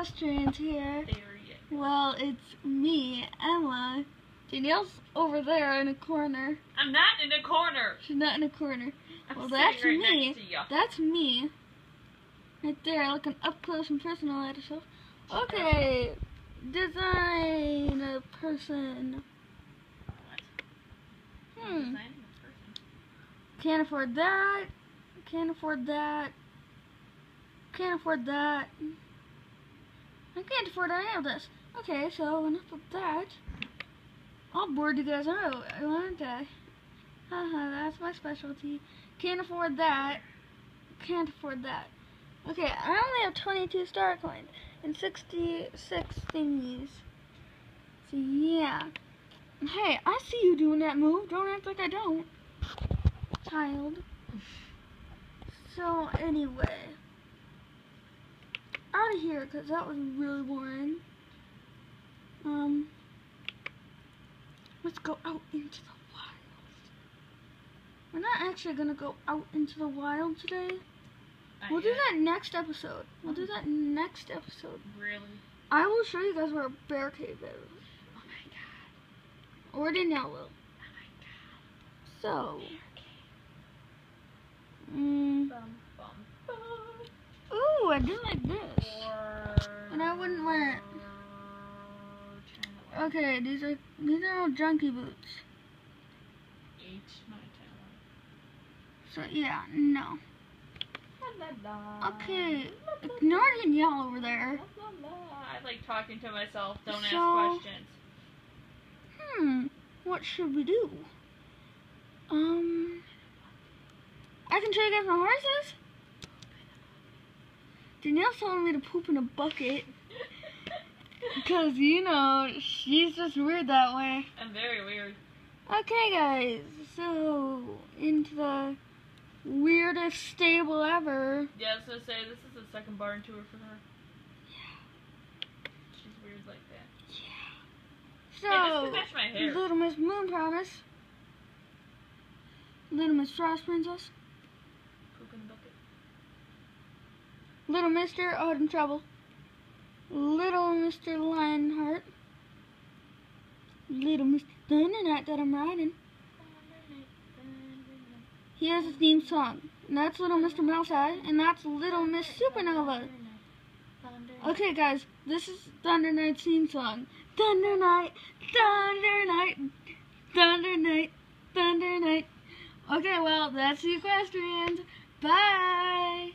equestrians here. There you go. Well, it's me, Emma. Danielle's over there in a corner. I'm not in a corner. She's not in a corner. I'm Well, that's right me. next to you. That's me. Right there, looking up close and personal at herself. Okay, design a person. Hmm. A person. Can't afford that. Can't afford that. Can't afford that. I can't afford any of this. Okay, so enough of that. I'll board you guys out, won't I? Haha, that's my specialty. Can't afford that. Can't afford that. Okay, I only have 22 star coins and 66 thingies. So yeah. Hey, I see you doing that move. Don't act like I don't. Child. So anyway. Out of here, because that was really boring. Um. Let's go out into the wild. We're not actually gonna go out into the wild today. Not We'll do that next episode. We'll do that next episode. Really? I will show you guys where a bear cave is. Oh my god. Or Danielle will. Oh my So. god. Bum. ooh, I do like this. And I wouldn't wear it. Turn the light. Okay, these are these are all junky boots. So yeah, no. Okay, ignore Danielle over there. I like talking to myself. Don't So- ask questions. Hmm, what should we do? Um, I can show you guys my horses. Danielle's telling me to poop in a bucket because you know she's just weird that way. I'm very weird. Okay, guys, so into the weirdest stable ever. Yeah, I was gonna say this is the second barn tour for her. Yeah. She's weird like that. This So, could my hair. Little Miss Moon Promise, Little Miss Frost Princess, Poop in a bucket. Little Mister oh, Autumn Trouble, Little Mister Lionheart, Little Mister Thundernight that I'm riding. He has a theme song, and that's Little Mister Mouse Eye, and that's Little Miss Supernova. Okay, guys, this is Thunder Night's theme song. Thunder Night, Thunder Night, Thunder Night, Thunder Night. Okay, well, that's the equestrians. Bye.